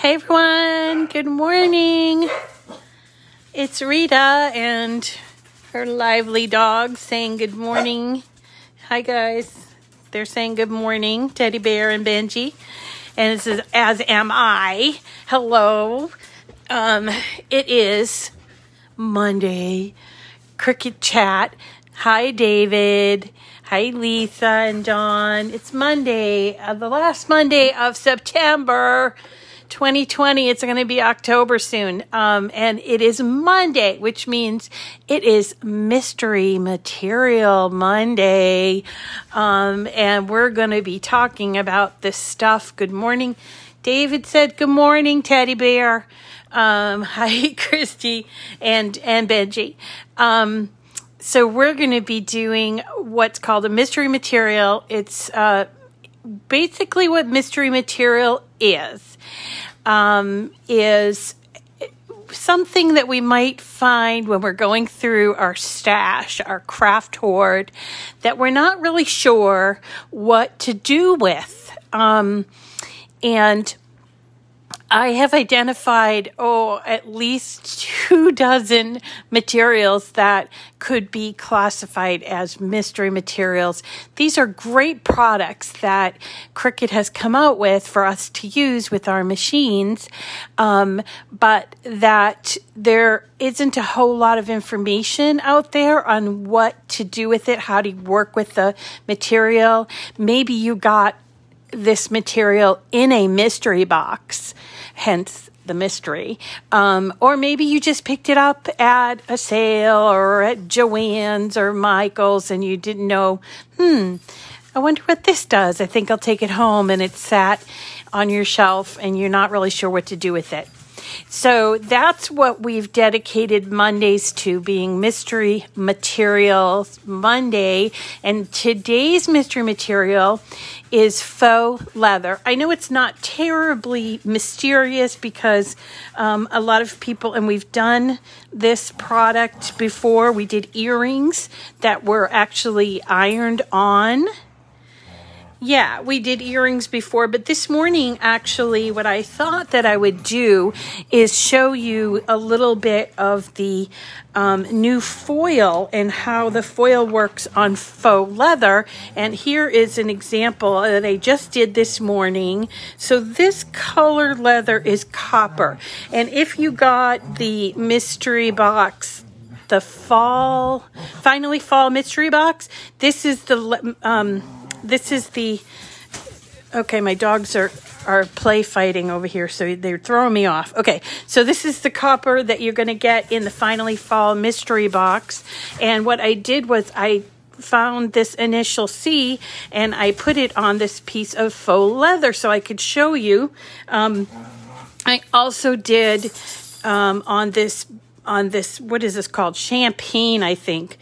Hey everyone, good morning. It's Rita and her lively dog saying good morning. Hi guys. They're saying good morning, Teddy Bear and Benji. And this is as am I. Hello. Um it is Monday. Cricut chat. Hi David. Hi Lisa and John. It's Monday, uh, the last Monday of September. 2020. It's going to be October soon. Um, and it is Monday, which means it is Mystery Material Monday. Um, and we're going to be talking about this stuff. Good morning. David said, Good morning, Teddy Bear. Um, hi, Christy and, and Benji. Um, so we're going to be doing what's called a mystery material. It's, uh, basically what mystery material is um, is something that we might find when we're going through our stash, our craft hoard, that we're not really sure what to do with. Um, and I have identified, oh, at least two dozen materials that could be classified as mystery materials. These are great products that Cricut has come out with for us to use with our machines, um, but that there isn't a whole lot of information out there on what to do with it, how to work with the material. Maybe you got this material in a mystery box, hence the mystery. Um, or maybe you just picked it up at a sale or at Joann's or Michael's and you didn't know, hmm, I wonder what this does. I think I'll take it home and it sat on your shelf and you're not really sure what to do with it. So that's what we've dedicated Mondays to being Mystery Materials Monday. And today's mystery material is faux leather. I know it's not terribly mysterious because um, a lot of people, and we've done this product before, we did earrings that were actually ironed on yeah, we did earrings before, but this morning, actually, what I thought that I would do is show you a little bit of the um, new foil and how the foil works on faux leather. And here is an example that I just did this morning. So this color leather is copper. And if you got the mystery box the fall, finally fall mystery box. This is the um, this is the okay my dogs are are play fighting over here so they're throwing me off okay so this is the copper that you're going to get in the finally fall mystery box and what i did was i found this initial C and I put it on this piece of faux leather so I could show you. Um, I also did um, on this on this what is this called champagne I think.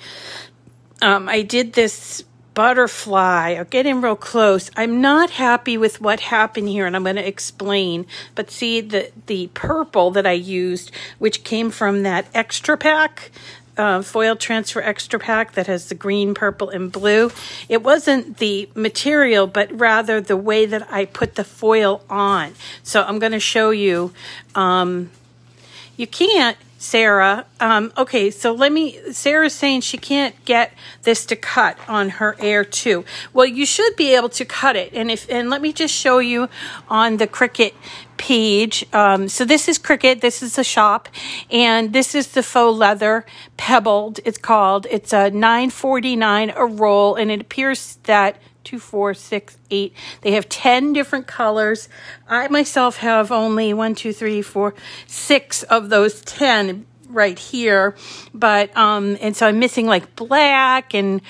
Um, I did this butterfly. I'll get in real close. I'm not happy with what happened here, and I'm going to explain. But see, the, the purple that I used, which came from that extra pack, uh, foil transfer extra pack that has the green, purple, and blue. It wasn't the material, but rather the way that I put the foil on. So I'm going to show you. Um, you can't Sarah. Um, okay, so let me. Sarah's saying she can't get this to cut on her air too. Well, you should be able to cut it, and if and let me just show you on the Cricut page. Um, so this is Cricut. This is the shop, and this is the faux leather pebbled. It's called. It's a nine forty nine a roll, and it appears that two, four, six, eight. They have 10 different colors. I myself have only one, two, three, four, six of those 10 right here. But, um, and so I'm missing like black and,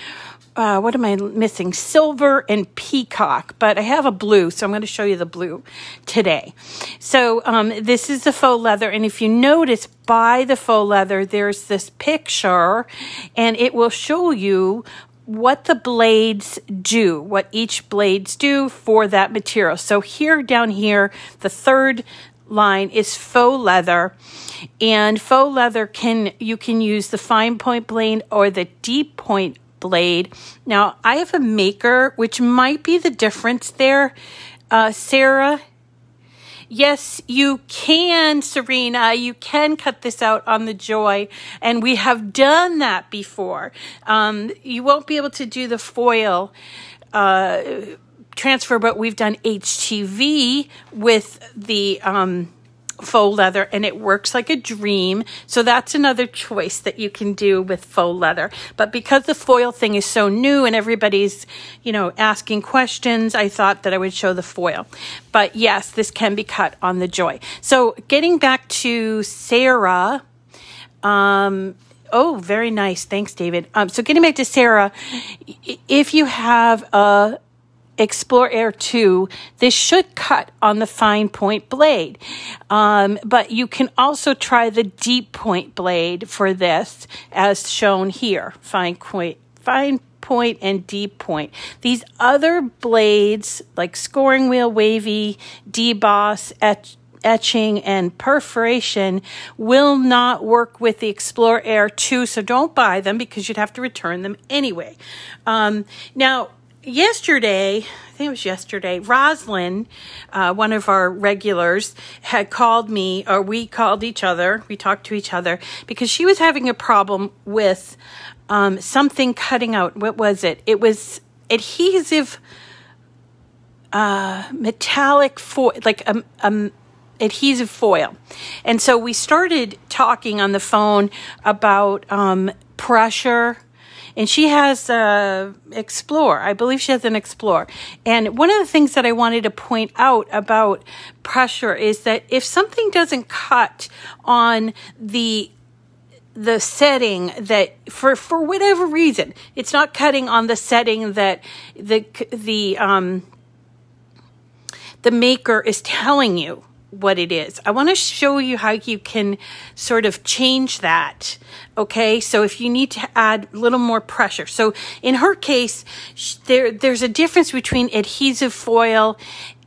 uh, what am I missing? Silver and peacock, but I have a blue, so I'm going to show you the blue today. So um, this is the faux leather, and if you notice by the faux leather, there's this picture, and it will show you what the blades do, what each blades do for that material. So here down here, the third line is faux leather and faux leather can you can use the fine point blade or the deep point blade. Now I have a maker which might be the difference there. Uh, Sarah yes, you can, Serena, you can cut this out on the Joy. And we have done that before. Um, you won't be able to do the foil, uh, transfer, but we've done HTV with the, um, faux leather and it works like a dream. So that's another choice that you can do with faux leather. But because the foil thing is so new and everybody's, you know, asking questions, I thought that I would show the foil. But yes, this can be cut on the Joy. So getting back to Sarah, um, Oh, very nice. Thanks, David. Um, so getting back to Sarah, if you have a Explore Air 2, this should cut on the fine point blade. Um, but you can also try the deep point blade for this as shown here. Fine point, fine point and deep point. These other blades like scoring wheel wavy, deboss, etch, etching and perforation will not work with the Explore Air 2, so don't buy them because you'd have to return them anyway. Um, now, yesterday, I think it was yesterday, Roslyn, uh, one of our regulars, had called me, or we called each other, we talked to each other, because she was having a problem with um, something cutting out. What was it? It was adhesive, uh, metallic foil, like a, a adhesive foil. And so we started talking on the phone about um, pressure and she has a Explore. I believe she has an Explore. And one of the things that I wanted to point out about pressure is that if something doesn't cut on the the setting that for for whatever reason it's not cutting on the setting that the the um the maker is telling you what it is. I want to show you how you can sort of change that. Okay, so if you need to add a little more pressure. So in her case, there there's a difference between adhesive foil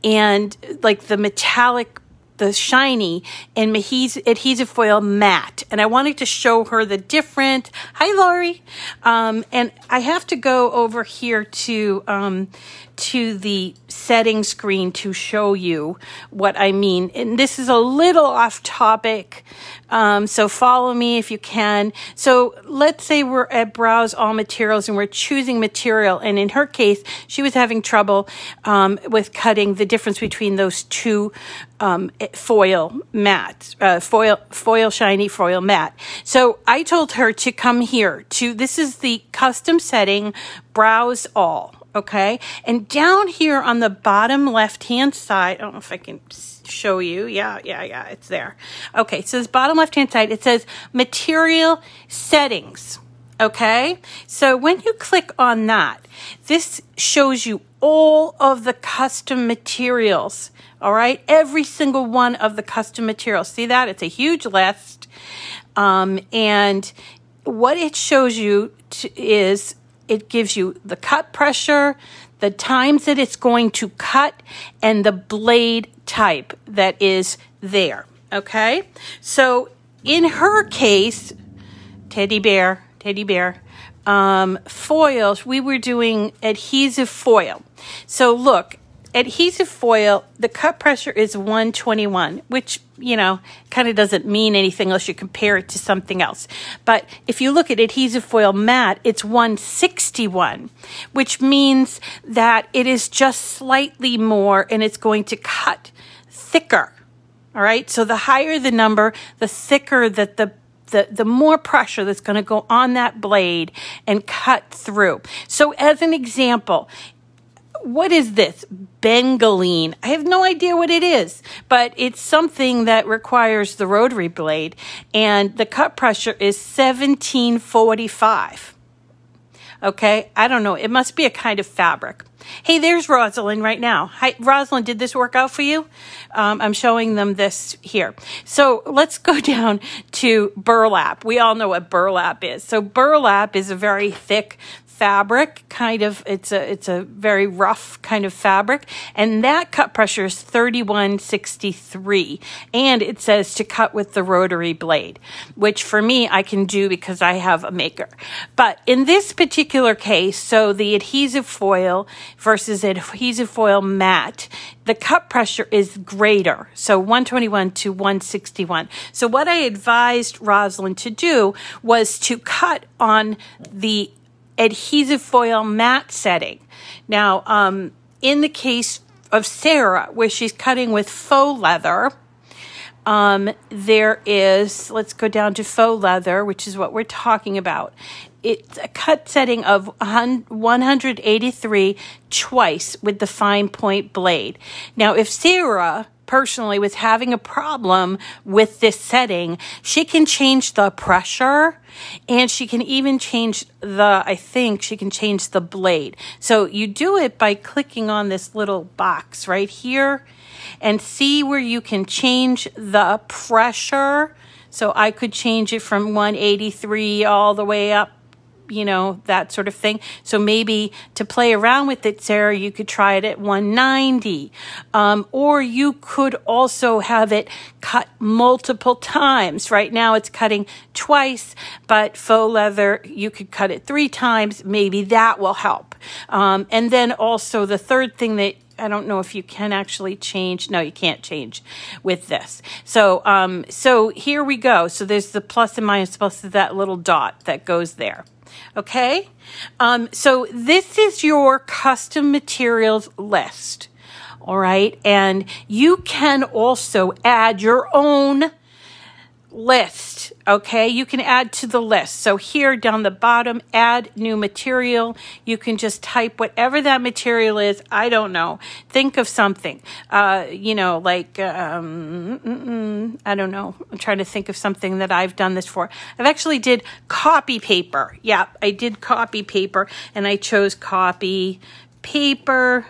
and like the metallic the shiny and adhesive foil matte. And I wanted to show her the different. Hi, Lori. Um, and I have to go over here to um, to the setting screen to show you what I mean. And this is a little off topic, um, so follow me if you can. So let's say we're at Browse All Materials and we're choosing material. And in her case, she was having trouble um, with cutting the difference between those two um, foil matte, uh, foil, foil shiny, foil matte. So I told her to come here to, this is the custom setting, Browse All okay? And down here on the bottom left-hand side, I don't know if I can show you. Yeah, yeah, yeah, it's there. Okay, so this bottom left-hand side, it says Material Settings, okay? So when you click on that, this shows you all of the custom materials, all right? Every single one of the custom materials. See that? It's a huge list. Um, and what it shows you is it gives you the cut pressure, the times that it's going to cut, and the blade type that is there. Okay? So in her case, teddy bear, teddy bear, um, foils, we were doing adhesive foil. So look, adhesive foil, the cut pressure is 121, which, you know, kind of doesn't mean anything unless you compare it to something else. But if you look at adhesive foil matte, it's 161, which means that it is just slightly more and it's going to cut thicker. All right. So the higher the number, the thicker that the the, the more pressure that's going to go on that blade and cut through. So as an example, what is this? Bengaline. I have no idea what it is, but it's something that requires the rotary blade, and the cut pressure is 1745. Okay, I don't know. It must be a kind of fabric. Hey, there's Rosalind right now. Hi, Rosalind, did this work out for you? Um, I'm showing them this here. So let's go down to burlap. We all know what burlap is. So burlap is a very thick fabric, kind of it's a it's a very rough kind of fabric, and that cut pressure is 3163, and it says to cut with the rotary blade, which for me I can do because I have a maker. But in this particular case, so the adhesive foil versus adhesive foil matte, the cut pressure is greater. So 121 to 161. So what I advised Rosalind to do was to cut on the adhesive foil matte setting. Now, um, in the case of Sarah, where she's cutting with faux leather, um, there is, let's go down to faux leather, which is what we're talking about. It's a cut setting of 183 twice with the fine point blade. Now, if Sarah personally was having a problem with this setting, she can change the pressure and she can even change the, I think she can change the blade. So you do it by clicking on this little box right here and see where you can change the pressure. So I could change it from 183 all the way up you know, that sort of thing. So maybe to play around with it, Sarah, you could try it at 190. Um, or you could also have it cut multiple times. Right now it's cutting twice, but faux leather, you could cut it three times. Maybe that will help. Um, and then also the third thing that I don't know if you can actually change. No, you can't change with this. So, um, so here we go. So there's the plus and minus plus that little dot that goes there. Okay. Um, so this is your custom materials list. All right. And you can also add your own list. Okay, you can add to the list. So here down the bottom, add new material. You can just type whatever that material is. I don't know. Think of something. Uh, you know, like um, I don't know. I'm trying to think of something that I've done this for. I've actually did copy paper. Yeah, I did copy paper, and I chose copy paper,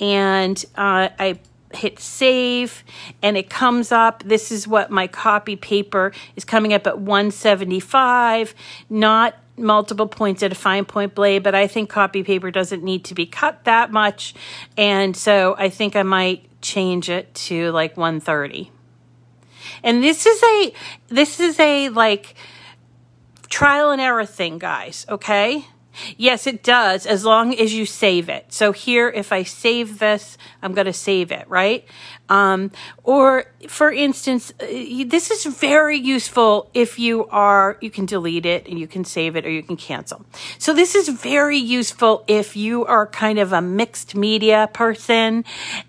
and uh, I hit save and it comes up. This is what my copy paper is coming up at 175, not multiple points at a fine point blade, but I think copy paper doesn't need to be cut that much. And so I think I might change it to like 130. And this is a, this is a like trial and error thing, guys. Okay. Yes, it does, as long as you save it. So here, if I save this, I'm going to save it, right? Um, or, for instance, uh, this is very useful if you are, you can delete it and you can save it or you can cancel. So this is very useful if you are kind of a mixed media person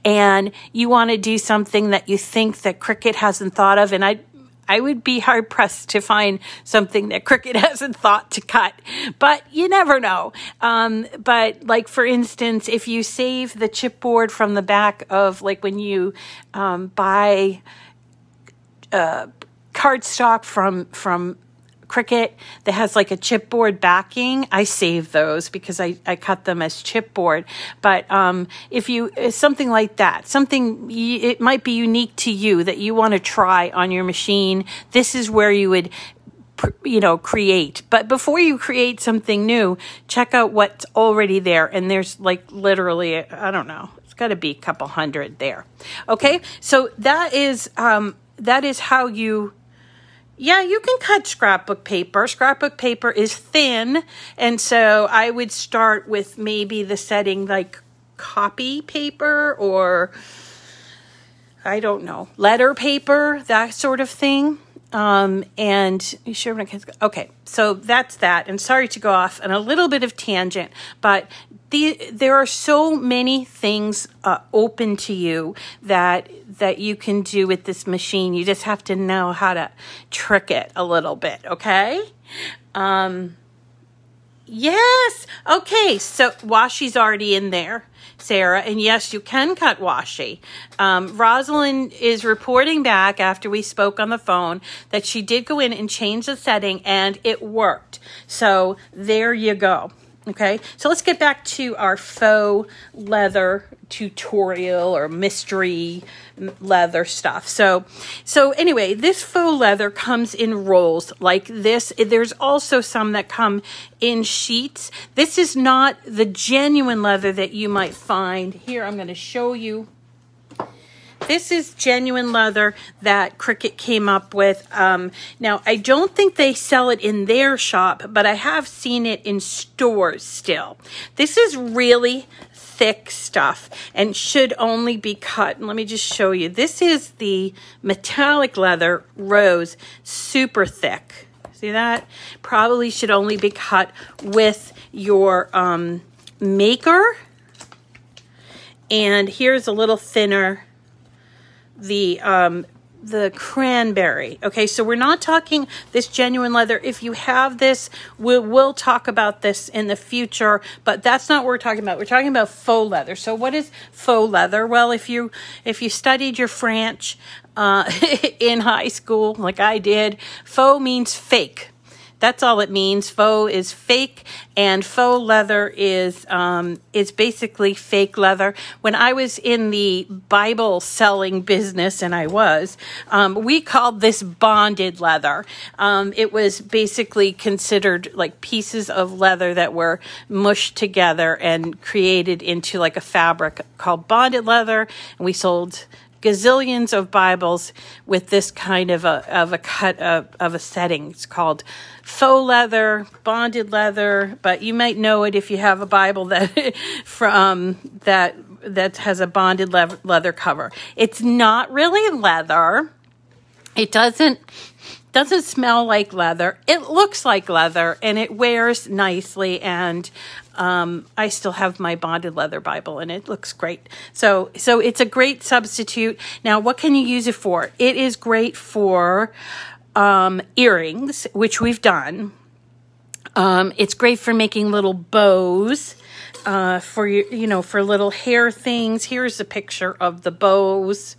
and you want to do something that you think that Cricut hasn't thought of. And I, I would be hard pressed to find something that Cricut hasn't thought to cut, but you never know. Um, but like for instance, if you save the chipboard from the back of like when you um, buy uh, cardstock from from Cricut that has like a chipboard backing. I save those because I, I cut them as chipboard. But um, if you something like that, something it might be unique to you that you want to try on your machine. This is where you would you know create but before you create something new check out what's already there and there's like literally i don't know it's got to be a couple hundred there okay so that is um that is how you yeah, you can cut scrapbook paper. Scrapbook paper is thin, and so I would start with maybe the setting like copy paper or I don't know, letter paper, that sort of thing. Um, and you sure okay, so that's that. And sorry to go off on a little bit of tangent, but the, there are so many things uh, open to you that that you can do with this machine. You just have to know how to trick it a little bit, okay? Um, yes. Okay, so washi's already in there. Sarah. And yes, you can cut washi. Um, Rosalind is reporting back after we spoke on the phone that she did go in and change the setting and it worked. So there you go. Okay, so let's get back to our faux leather tutorial or mystery leather stuff. So, so anyway, this faux leather comes in rolls like this. There's also some that come in sheets. This is not the genuine leather that you might find. Here, I'm going to show you this is genuine leather that Cricut came up with. Um, now, I don't think they sell it in their shop, but I have seen it in stores still. This is really thick stuff and should only be cut. Let me just show you. This is the metallic leather rose, super thick. See that? Probably should only be cut with your um, maker. And here's a little thinner the um, the cranberry. Okay, so we're not talking this genuine leather. If you have this, we'll, we'll talk about this in the future, but that's not what we're talking about. We're talking about faux leather. So what is faux leather? Well, if you if you studied your French uh, in high school, like I did, faux means fake. That's all it means. Faux is fake, and faux leather is um, is basically fake leather. When I was in the Bible selling business, and I was, um, we called this bonded leather. Um, it was basically considered like pieces of leather that were mushed together and created into like a fabric called bonded leather, and we sold gazillions of Bibles with this kind of a of a cut of, of a setting. It's called faux leather, bonded leather, but you might know it if you have a Bible that from that that has a bonded le- leather cover. It's not really leather. It doesn't doesn't smell like leather. It looks like leather and it wears nicely and um, I still have my bonded leather Bible and it looks great. So, so it's a great substitute. Now, what can you use it for? It is great for um, earrings, which we've done. Um, it's great for making little bows. Uh, for your, you know, for little hair things. Here's a picture of the bows.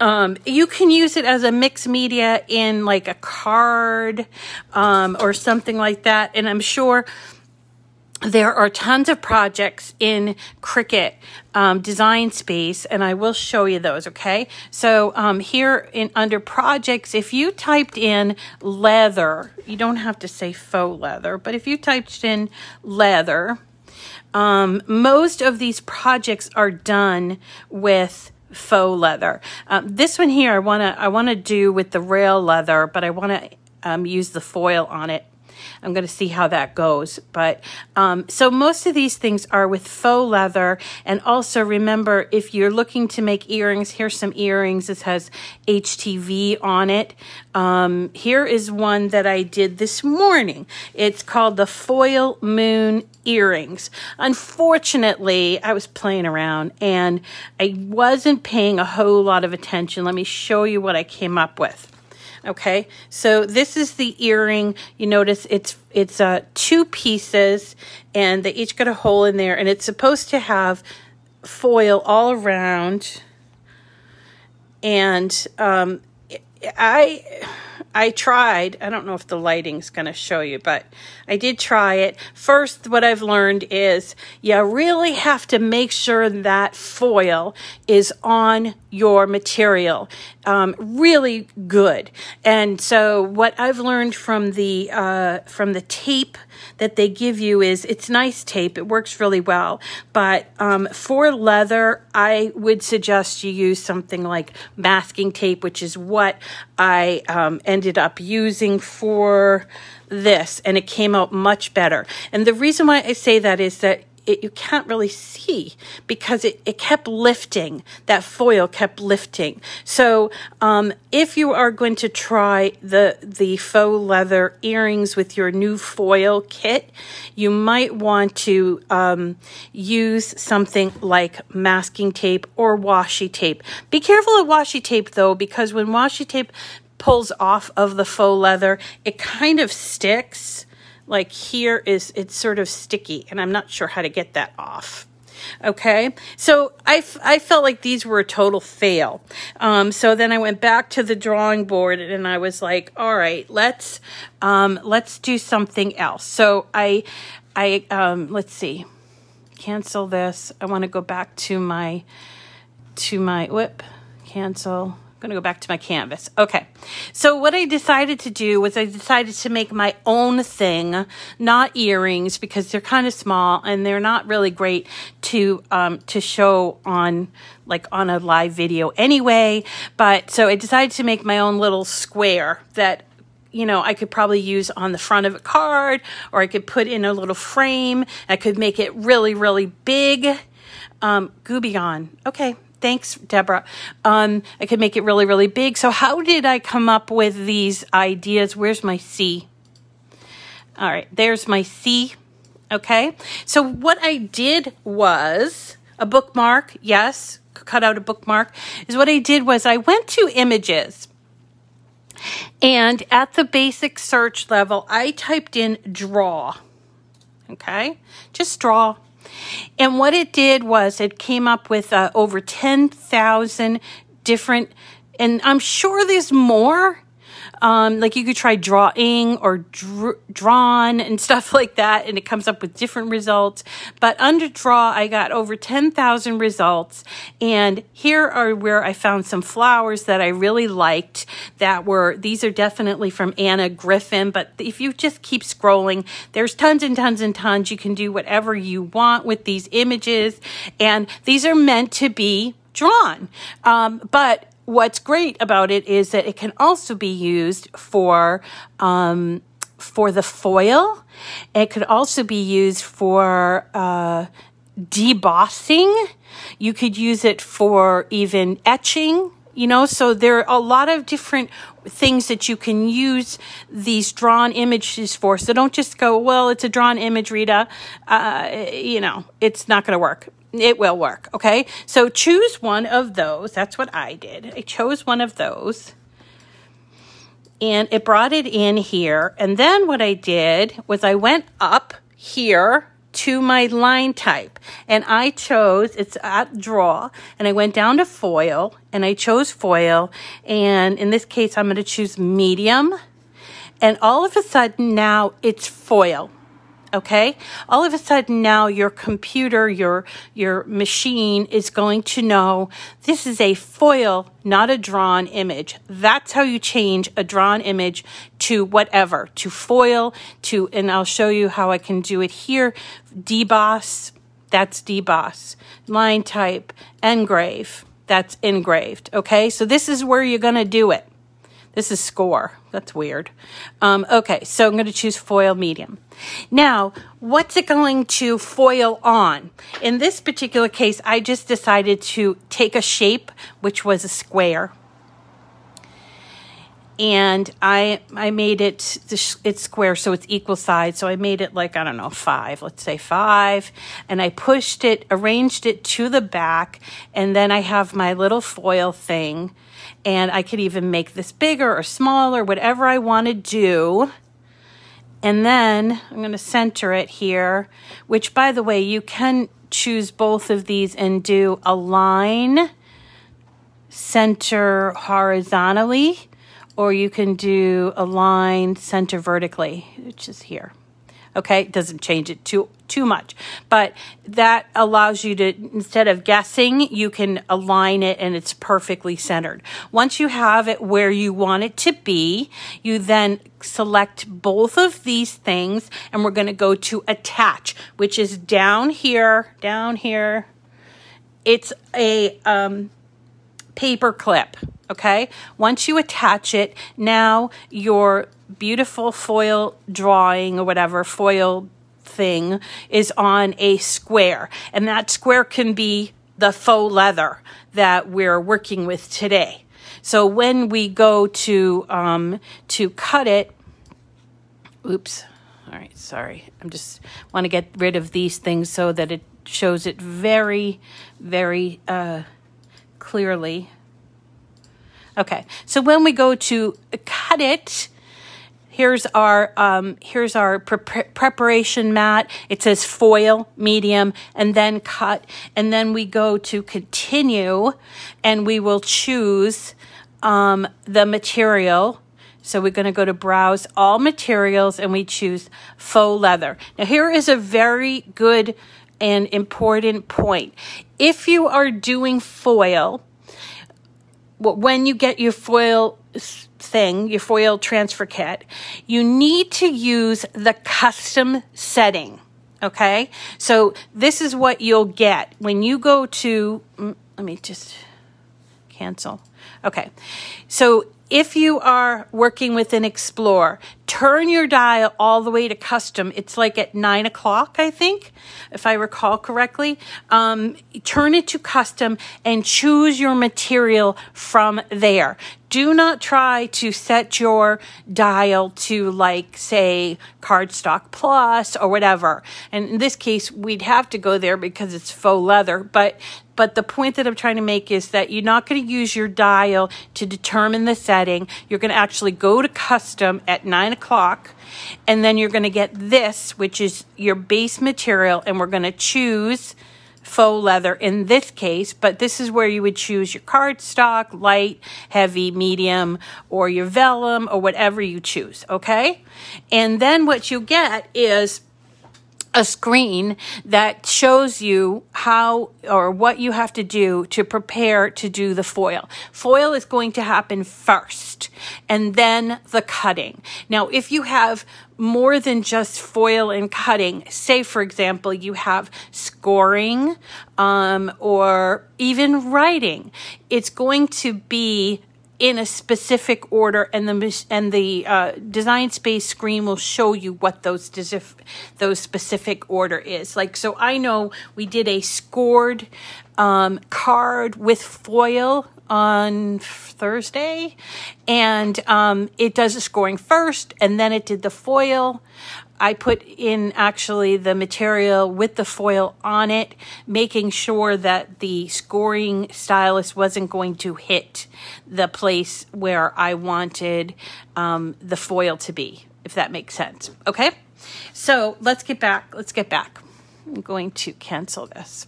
Um, you can use it as a mixed media in like a card um, or something like that. And I'm sure there are tons of projects in Cricut um, design space, and I will show you those, okay? So um, here in under projects, if you typed in leather, you don't have to say faux leather, but if you typed in leather, um, most of these projects are done with faux leather. Um, this one here, I wanna I wanna do with the rail leather, but I wanna um, use the foil on it. I'm going to see how that goes. But um, so most of these things are with faux leather. And also remember, if you're looking to make earrings, here's some earrings. This has HTV on it. Um, here is one that I did this morning. It's called the Foil Moon earrings. Unfortunately, I was playing around and I wasn't paying a whole lot of attention. Let me show you what I came up with. Okay, so this is the earring. You notice it's it's uh, two pieces, and they each got a hole in there, and it's supposed to have foil all around. And um, I I tried. I don't know if the lighting's going to show you, but I did try it. First, what I've learned is you really have to make sure that foil is on your material um, really good. And so, what I've learned from the uh, from the tape that they give you is it's nice tape. It works really well. But um, for leather, I would suggest you use something like masking tape, which is what I um, ended up using for this, and it came out much better. And the reason why I say that is that it, you can't really see because it, it kept lifting. That foil kept lifting. So um, if you are going to try the, the faux leather earrings with your new foil kit, you might want to um, use something like masking tape or washi tape. Be careful of washi tape though, because when washi tape pulls off of the faux leather, it kind of sticks like here is it's sort of sticky and I'm not sure how to get that off. Okay, so I, I felt like these were a total fail. Um, so then I went back to the drawing board and I was like, all right, let's um, let's do something else. So I I, um, let's see, cancel this. I want to go back to my, to my, whip, cancel. Going to go back to my canvas. Okay. So what I decided to do was I decided to make my own thing, not earrings because they're kind of small and they're not really great to, um, to show on like on a live video anyway. But so I decided to make my own little square that you know, I could probably use on the front of a card or I could put in a little frame. I could make it really, really big. Um, Goobion. Okay. Thanks, Deborah. Um, I could make it really, really big. So how did I come up with these ideas? Where's my C? All right. There's my C. Okay. So what I did was a bookmark. Yes. Cut out a bookmark is what I did was I went to images and at the basic search level, I typed in draw. Okay, just draw. And what it did was it came up with uh, over 10,000 different, and I'm sure there's more um, like you could try drawing or dr- drawn and stuff like that, and it comes up with different results. But under draw, I got over 10,000 results. And here are where I found some flowers that I really liked that were, these are definitely from Anna Griffin. But if you just keep scrolling, there's tons and tons and tons. You can do whatever you want with these images. And these are meant to be drawn. Um, but what's great about it is that it can also be used for um, for the foil. It could also be used for uh, debossing. You could use it for even etching. You know, so there are a lot of different things that you can use these drawn images for. So don't just go, well, it's a drawn image, Rita. Uh, you know, it's not going to work it will work. Okay. So choose one of those. That's what I did. I chose one of those and it brought it in here. And then what I did was I went up here to my line type and I chose, it's at draw and I went down to foil and I chose foil. And in this case, I'm going to choose medium. And all of a sudden now it's foil okay? All of a sudden now your computer your your machine is going to know this is a foil not a drawn image. That's how you change a drawn image to whatever to foil to and I'll show you how I can do it here. Deboss that's deboss line type engrave that's engraved okay? So this is where you're going to do it this is score. That's weird. Um, okay, so I'm going to choose foil medium. Now, what's it going to foil on? In this particular case, I just decided to take a shape, which was a square, and I I made it it's square so it's equal size so I made it like I don't know five let's say five and I pushed it arranged it to the back and then I have my little foil thing and I could even make this bigger or smaller whatever I want to do and then I'm going to center it here which by the way you can choose both of these and do a line center horizontally or you can do a line center vertically, which is here. Okay, it doesn't change it too too much, but that allows you to instead of guessing, you can align it and it's perfectly centered. Once you have it where you want it to be, you then select both of these things and we're going to go to attach, which is down here, down here. It's a um, paper clip. Okay. Once you attach it, now your beautiful foil drawing or whatever foil thing is on a square. And that square can be the faux leather that we're working with today. So when we go to, um, to cut it, oops, all right, sorry. I'm just want to get rid of these things so that it shows it very, very uh, clearly. Okay, so when we go to cut it, here's our um, here's our pre preparation mat. It says foil, medium, and then cut. And then we go to continue, and we will choose um, the material. So we're going to go to browse all materials and we choose faux leather. Now here is a very good and important point. If you are doing foil, when you get your foil thing, your foil transfer kit, you need to use the custom setting. Okay. So this is what you'll get when you go to, mm, let me just cancel. Okay. So if you are working with an Explorer, turn your dial all the way to custom. It's like at nine o'clock, I think, if I recall correctly. Um, turn it to custom and choose your material from there. Do not try to set your dial to like, say, cardstock plus or whatever. And in this case, we'd have to go there because it's faux leather, but but the point that I'm trying to make is that you're not going to use your dial to determine the setting. You're going to actually go to custom at nine o'clock and then you're going to get this, which is your base material. And we're going to choose faux leather in this case, but this is where you would choose your cardstock, light, heavy, medium, or your vellum, or whatever you choose, okay? And then what you get is a screen that shows you how or what you have to do to prepare to do the foil. Foil is going to happen first and then the cutting. Now, if you have more than just foil and cutting, say for example, you have scoring um, or even writing, it's going to be in a specific order and the and the uh, design space screen will show you what those those specific order is. Like so i know we did a scored um, card with foil on thursday and um, it does the scoring first and then it did the foil I put in actually the material with the foil on it, making sure that the scoring stylus wasn't going to hit the place where I wanted um, the foil to be, if that makes sense. Okay, so let's get back. Let's get back. I'm going to cancel this.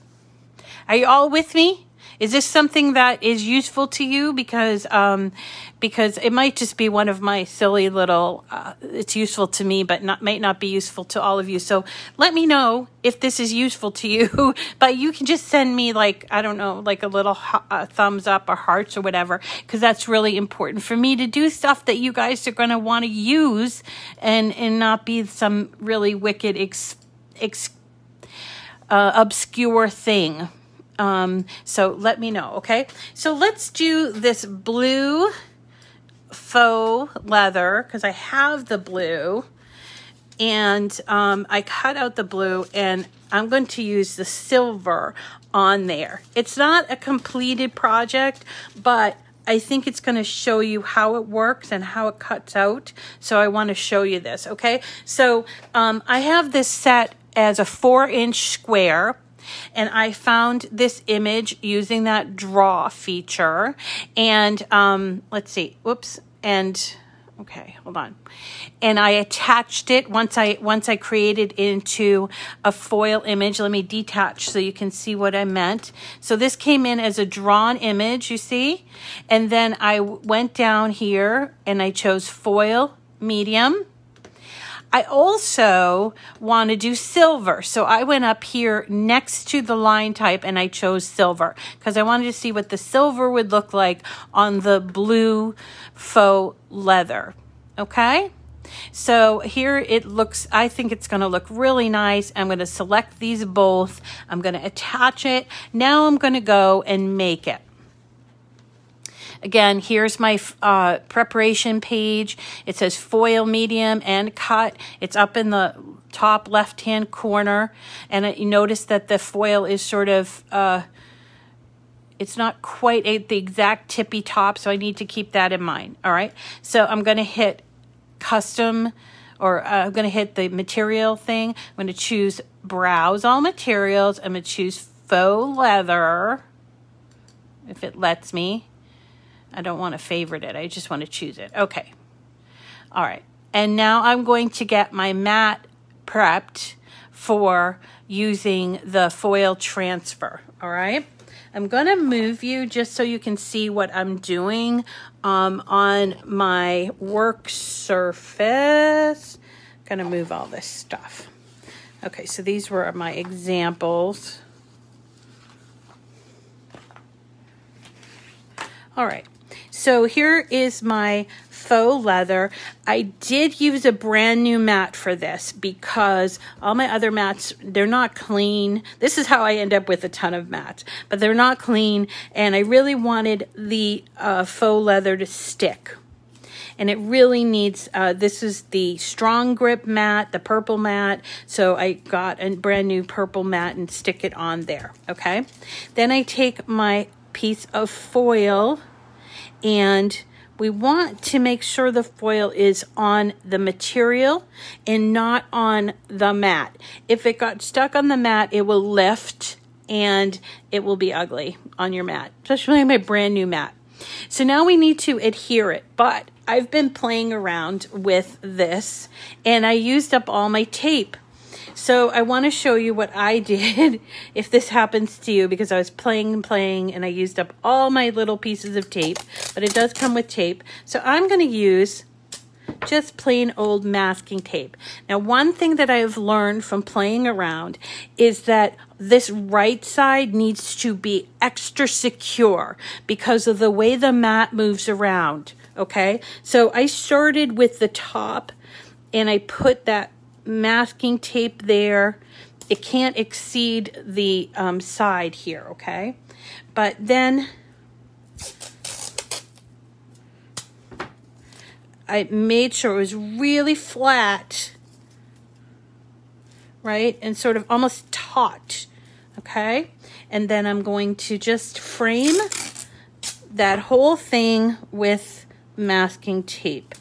Are you all with me? Is this something that is useful to you? Because um, because it might just be one of my silly little. Uh, it's useful to me, but not might not be useful to all of you. So let me know if this is useful to you. but you can just send me like I don't know, like a little uh, thumbs up or hearts or whatever, because that's really important for me to do stuff that you guys are going to want to use, and and not be some really wicked ex, ex uh, obscure thing. Um, so let me know, okay? So let's do this blue faux leather because I have the blue and um, I cut out the blue and I'm going to use the silver on there. It's not a completed project, but I think it's going to show you how it works and how it cuts out. So I want to show you this, okay? So um, I have this set as a four inch square and I found this image using that draw feature. And um, let's see, whoops, and okay hold on. And i attached it once i once i created into a foil image. Let me detach so you can see what i meant. So this came in as a drawn image you see? And then i went down here and i chose foil medium I also want to do silver. So I went up here next to the line type and I chose silver because I wanted to see what the silver would look like on the blue faux leather. Okay. So here it looks, I think it's going to look really nice. I'm going to select these both. I'm going to attach it. Now I'm going to go and make it. Again, here's my uh, preparation page. It says foil medium and cut. It's up in the top left-hand corner. And uh, you notice that the foil is sort of... Uh, it's not quite at the exact tippy top, so I need to keep that in mind. All right. So I'm going to hit custom or uh, I'm going to hit the material thing. I'm to choose browse all materials. I'm to choose faux leather if it lets me. I don't want to favorite it. I just want to choose it. Okay. All right. And now I'm going to get my mat prepped for using the foil transfer. all right? I'm gonna move you just so you can see what I'm doing um, on my work surface. Gonna move all this stuff. Okay, so these were my examples. All right, so here is my faux leather. I did use a brand new mat for this because all my other mats, they're not clean. This is how I end up with a ton of mats, but they're not clean. And I really wanted the uh, faux leather to stick. And it really needs, uh, this is the strong grip mat, the purple mat. So I got a brand new purple mat and stick it on there, okay? Then I take my piece of foil and we want to make sure the foil is on the material and not on the mat. If it got stuck on the mat, it will lift and it will be ugly on your mat, especially my brand new mat. So now we need to adhere it, but I've been playing around with this and I used up all my tape. So I want to show you what I did if this happens to you because I was playing and playing and I used up all my little pieces of tape, but it does come with tape. So I'm going to use just plain old masking tape. Now, one thing that I have learned from playing around is that this right side needs to be extra secure because of the way the mat moves around. Okay, so I started with the top and I put that masking tape there. It can't exceed the um, side here, okay? But then I made sure it was really flat, right? And sort of almost taut, okay? And then I'm going to just frame that whole thing with masking tape.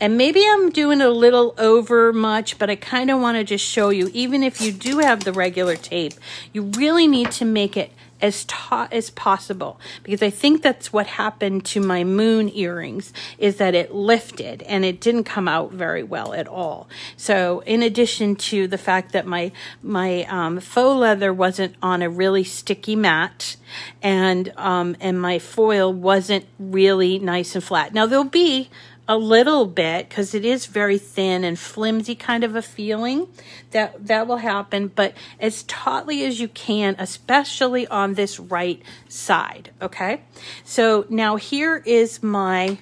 And maybe I'm doing a little over much, but I kind of want to just show you, even if you do have the regular tape, you really need to make it as taut as possible because I think that's what happened to my moon earrings is that it lifted and it didn't come out very well at all. So in addition to the fact that my my um, faux leather wasn't on a really sticky mat and um, and my foil wasn't really nice and flat. Now there'll be a little bit because it is very thin and flimsy kind of a feeling that that will happen but as tautly as you can especially on this right side okay? So now here is my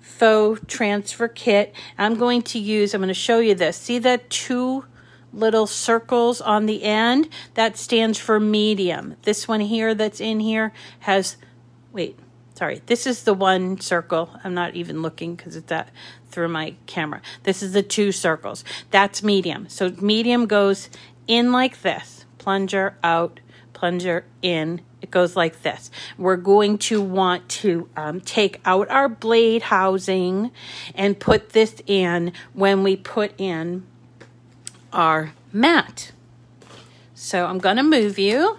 foil transfer kit. I'm going to use i'm going to show you this. See the two little circles on the end? That stands for medium. This one here that's in here has wait sorry, this is the one circle. I'm not even looking because it's that through my camera. This is the two circles. That's medium. So medium goes in like this, plunger out, plunger in. It goes like this. We're going to want to um, take out our blade housing and put this in when we put in our mat. So I'm going to move you.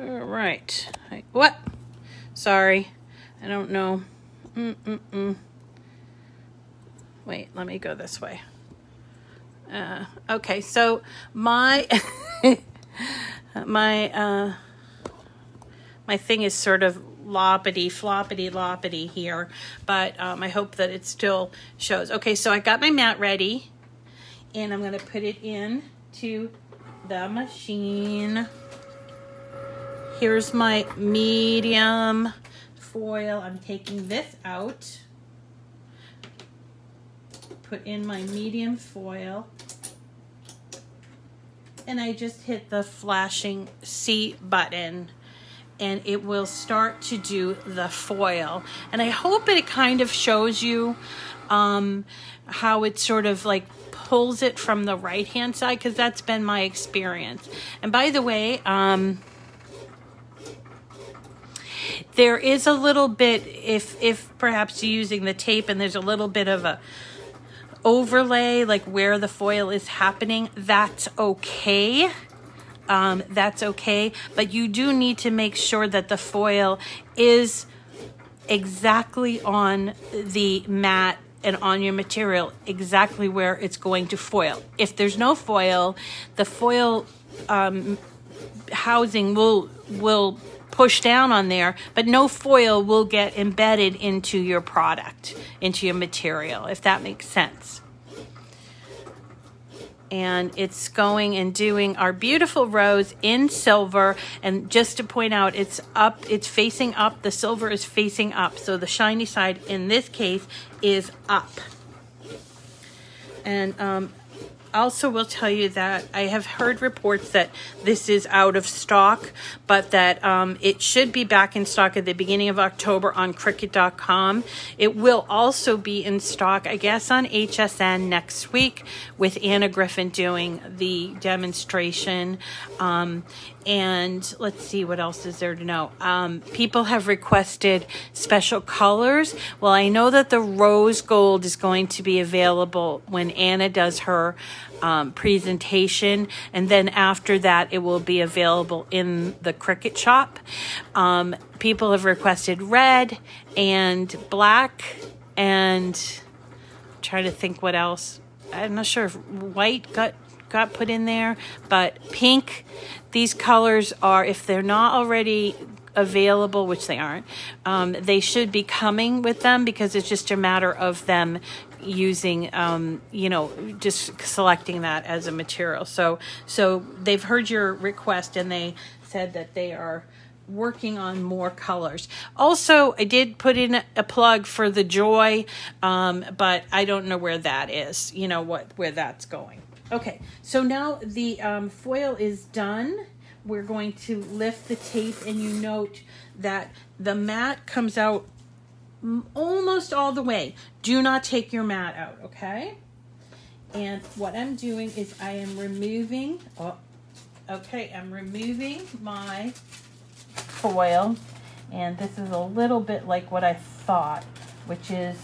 All right. What? Sorry. I don't know. Mm-mm-mm. Wait, let me go this way. Uh, okay, so my my uh, my thing is sort of loppity floppity loppity here, but um, I hope that it still shows. Okay, so I got my mat ready, and I'm gonna put it in to the machine. Here's my medium foil. I'm taking this out. Put in my medium foil. And I just hit the flashing C button and it will start to do the foil. And I hope it kind of shows you um, how it sort of like pulls it from the right hand side because that's been my experience. And by the way, um, there is a little bit, if, if perhaps you're using the tape and there's a little bit of a overlay, like where the foil is happening, that's okay. Um, that's okay. But you do need to make sure that the foil is exactly on the mat and on your material exactly where it's going to foil. If there's no foil, the foil um, housing will will push down on there, but no foil will get embedded into your product, into your material, if that makes sense. And it's going and doing our beautiful rose in silver. And just to point out it's up it's facing up the silver is facing up. So the shiny side in this case is up. And um, also will tell you that I have heard reports that this is out of stock, but that um, it should be back in stock at the beginning of October on Cricut.com. It will also be in stock, I guess, on HSN next week with Anna Griffin doing the demonstration. Um, and let's see what else is there to know. Um, people have requested special colors. Well, I know that the rose gold is going to be available when Anna does her um, presentation, and then after that, it will be available in the Cricut shop. Um, people have requested red and black, and I'm trying to think what else. I'm not sure if white got got put in there, but pink. These colors are, if they're not already available, which they aren't, um, they should be coming with them because it's just a matter of them using, um, you know, just selecting that as a material. So, so they've heard your request and they said that they are working on more colors. Also, I did put in a plug for the Joy, um, but I don't know where that is. You know what where that's going. Okay, so now the um, foil is done. We're going to lift the tape, and you note that the mat comes out almost all the way. Do not take your mat out, okay? And what I'm doing is I am removing, oh, okay, I'm removing my foil. And this is a little bit like what I thought, which is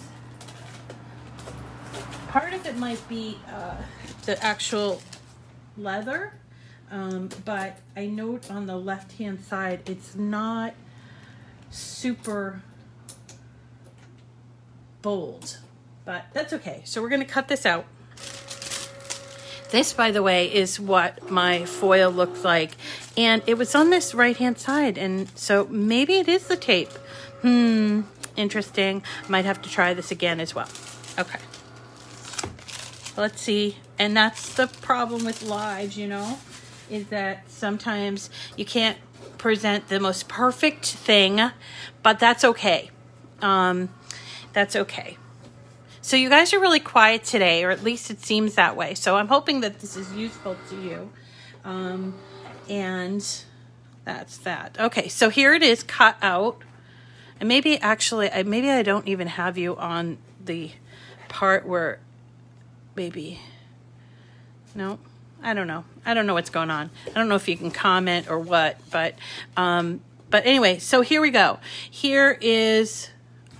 part of it might be uh, the actual leather, um, but I note on the left-hand side, it's not super bold, but that's okay. So we're going to cut this out. This, by the way, is what my foil looked like. And it was on this right-hand side, and so maybe it is the tape. Hmm, interesting. Might have to try this again as well. Okay. Let's see. And that's the problem with lives, you know, is that sometimes you can't present the most perfect thing, but that's okay. Um, that's okay. So you guys are really quiet today, or at least it seems that way. So I'm hoping that this is useful to you. Um, and that's that. Okay, so here it is cut out. And maybe actually, I, maybe I don't even have you on the part where maybe, no, I don't know. I don't know what's going on. I don't know if you can comment or what, but, um, but anyway, so here we go. Here is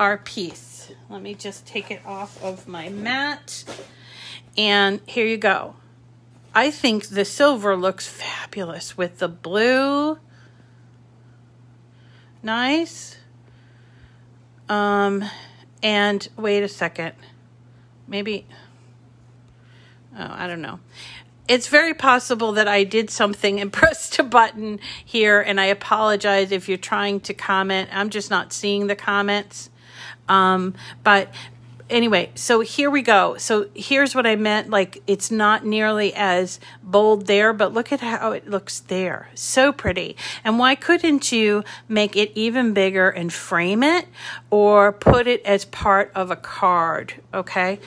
our piece. Let me just take it off of my mat. And here you go. I think the silver looks fabulous with the blue. Nice. Um, and wait a second. Maybe, oh, I don't know. It's very possible that I did something and pressed a button here, and I apologize if you're trying to comment. I'm just not seeing the comments. Um, but anyway, so here we go. So here's what I meant. Like it's not nearly as bold there, but look at how it looks there. So pretty. And why couldn't you make it even bigger and frame it or put it as part of a card? Okay.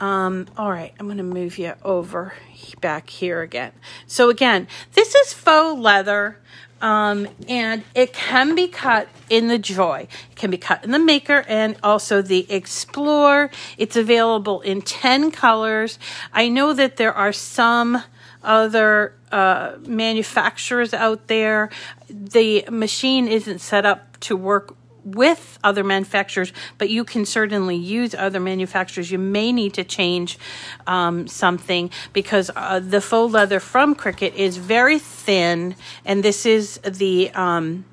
Um, all right, I'm going to move you over back here again. So again, this is faux leather. Um, and it can be cut in the Joy. It can be cut in the Maker and also the Explore. It's available in 10 colors. I know that there are some other uh, manufacturers out there. The machine isn't set up to work with other manufacturers, but you can certainly use other manufacturers. You may need to change um, something because uh, the faux leather from Cricut is very thin, and this is the um,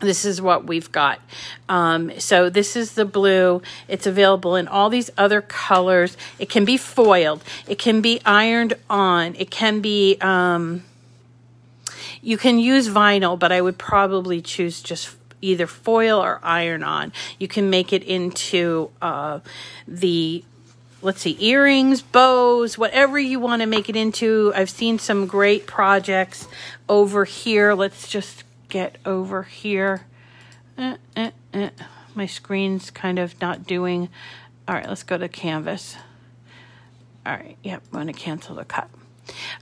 this is what we've got. Um, so this is the blue. It's available in all these other colors. It can be foiled. It can be ironed on. It can be, um, you can use vinyl, but I would probably choose just either foil or iron on. You can make it into uh, the let's see, earrings, bows, whatever you want to make it into. I've seen some great projects over here. Let's just get over here. Eh, eh, eh. My screen's kind of not doing. All right, let's go to canvas. All right, yep, I'm going to cancel the cut.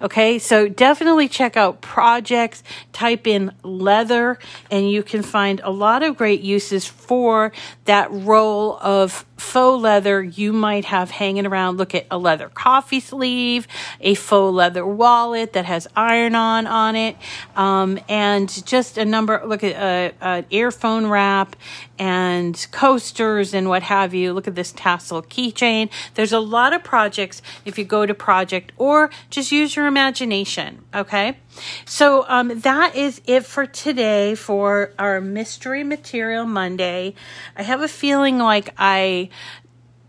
Okay, so definitely check out projects, type in leather, and you can find a lot of great uses for that roll of faux leather you might have hanging around. Look at a leather coffee sleeve, a faux leather wallet that has iron on on it, um, and just a number. Look at uh, an earphone wrap and coasters and what have you. Look at this tassel keychain. There's a lot of projects if you go to project or just use your imagination. Okay. So um, that is it for today for our Mystery Material Monday. I have a feeling like I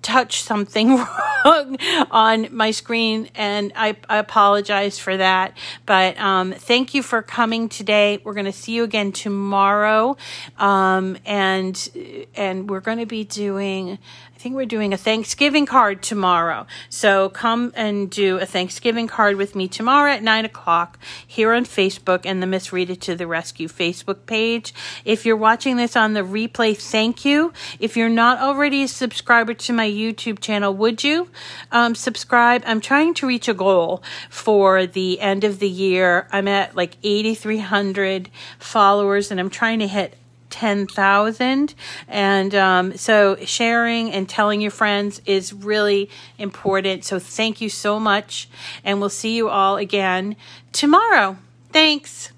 touched something wrong on my screen and I, I apologize for that. But um, thank you for coming today. We're going to see you again tomorrow. Um, and and we're going to be doing I think we're doing a Thanksgiving card tomorrow. So come and do a Thanksgiving card with me tomorrow at 9 o'clock here on Facebook and the Miss Rita to the Rescue Facebook page. If you're watching this on the replay, thank you. If you're not already a subscriber to my YouTube channel, would you um, subscribe? I'm trying to reach a goal for the end of the year. I'm at like 8,300 followers and I'm trying to hit 10,000. And um, so sharing and telling your friends is really important. So thank you so much. And we'll see you all again tomorrow. Thanks.